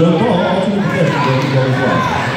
The ball to the possession.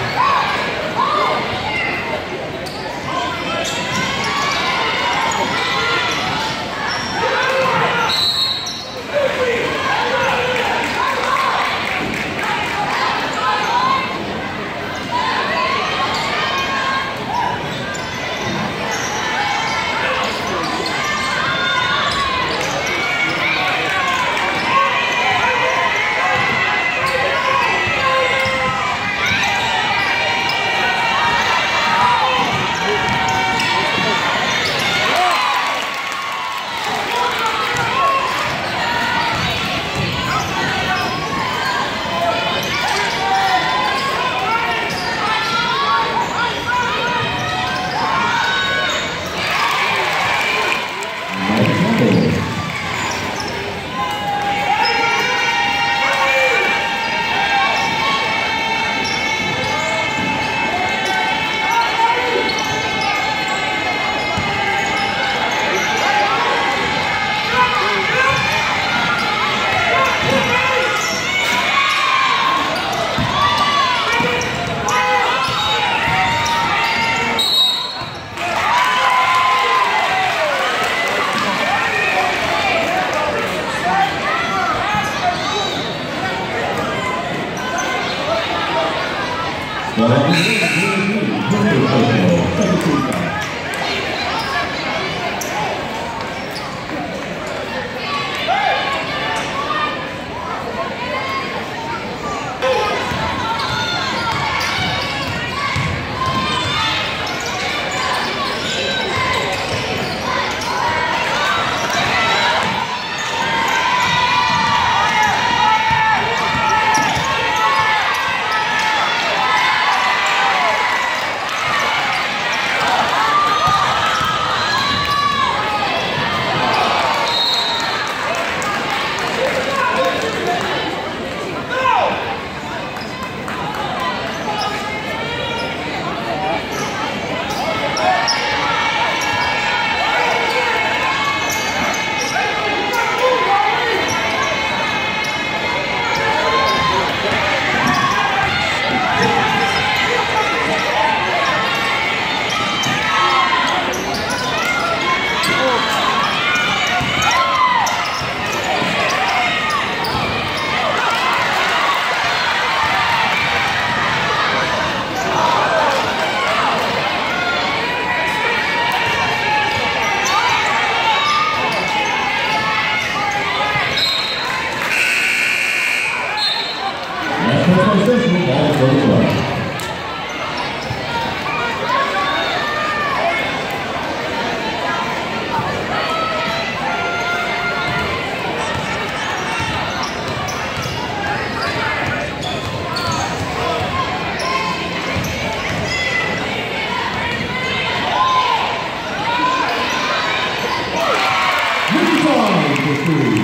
number three.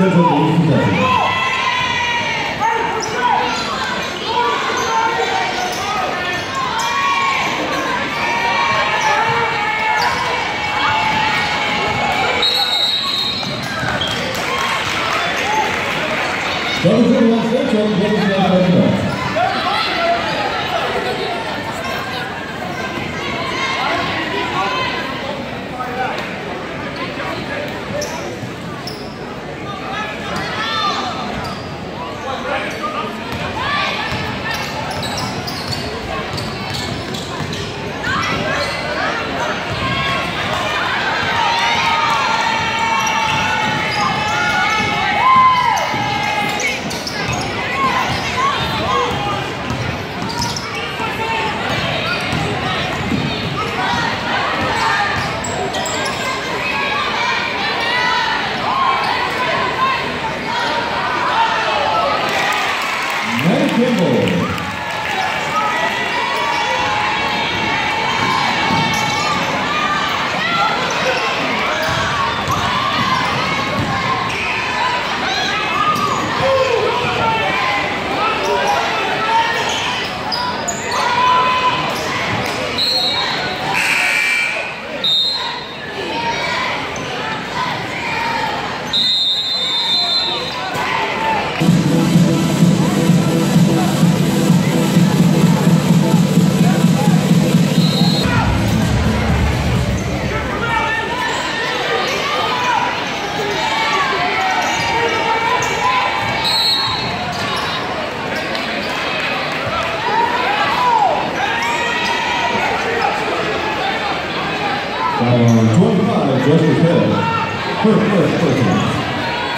这首一的。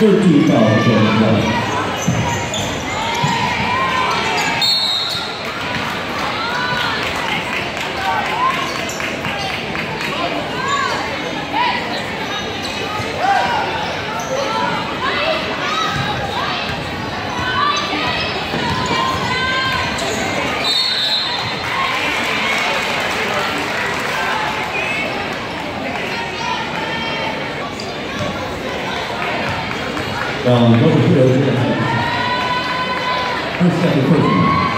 Turkey Talk. 確かにそうですね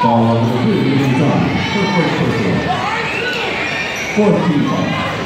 保持贵宾驿站会会厕所换地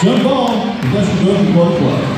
只要你帮我你在苏州有很多的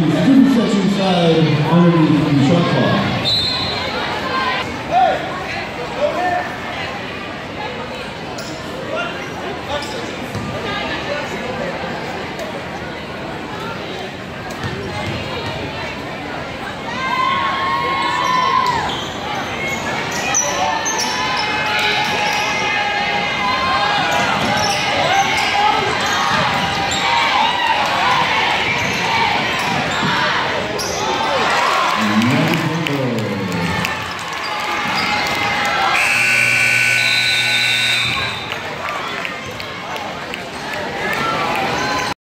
the student section side underneath the shot clock.